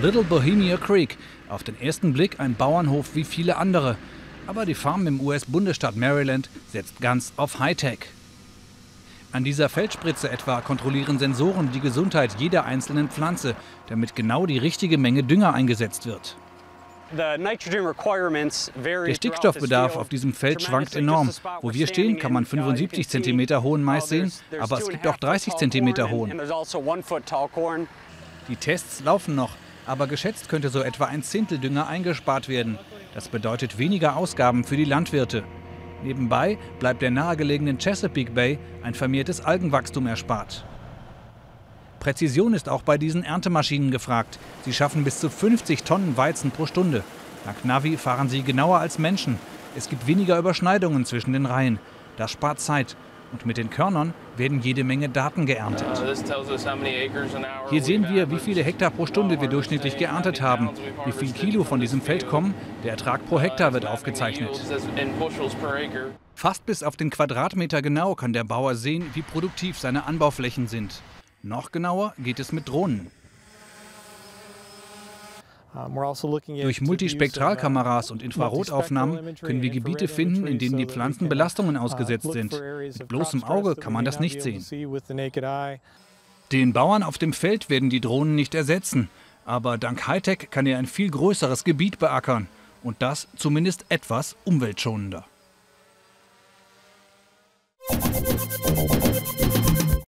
Little Bohemia Creek. Auf den ersten Blick ein Bauernhof wie viele andere. Aber die Farm im US-Bundesstaat Maryland setzt ganz auf Hightech. An dieser Feldspritze etwa kontrollieren Sensoren die Gesundheit jeder einzelnen Pflanze, damit genau die richtige Menge Dünger eingesetzt wird. Der Stickstoffbedarf auf diesem Feld schwankt enorm. Wo wir stehen, kann man 75 uh, cm hohen Mais sehen, aber es gibt auch 30 cm hohen. Also die Tests laufen noch, aber geschätzt könnte so etwa ein Zehntel Dünger eingespart werden. Das bedeutet weniger Ausgaben für die Landwirte. Nebenbei bleibt der nahegelegenen Chesapeake Bay ein vermehrtes Algenwachstum erspart. Präzision ist auch bei diesen Erntemaschinen gefragt. Sie schaffen bis zu 50 Tonnen Weizen pro Stunde. Dank Navi fahren sie genauer als Menschen. Es gibt weniger Überschneidungen zwischen den Reihen. Das spart Zeit. Und mit den Körnern werden jede Menge Daten geerntet. Hier sehen wir, wie viele Hektar pro Stunde wir durchschnittlich geerntet haben, wie viel Kilo von diesem Feld kommen. Der Ertrag pro Hektar wird aufgezeichnet. Fast bis auf den Quadratmeter genau kann der Bauer sehen, wie produktiv seine Anbauflächen sind. Noch genauer geht es mit Drohnen. Also Durch Multispektralkameras und Infrarotaufnahmen können wir Gebiete finden, in denen die Pflanzen Belastungen uh, ausgesetzt sind. Mit bloßem Auge kann man das nicht sehen. Den Bauern auf dem Feld werden die Drohnen nicht ersetzen, aber dank Hightech kann er ein viel größeres Gebiet beackern und das zumindest etwas umweltschonender.